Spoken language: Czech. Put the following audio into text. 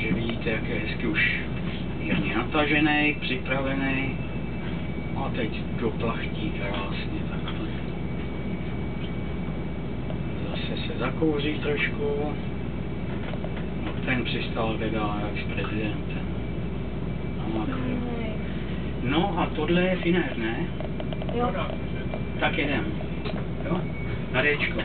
Takže vidíte, jak je hezky už mírně natažený, připravený. A teď doplachtí krásně vlastně takhle. Zase se zakouří trošku. No ten přistál teda jak s prezidentem. No, no a tohle je finér, ne? Jo. Tak jedem. Jo? Na Dčko.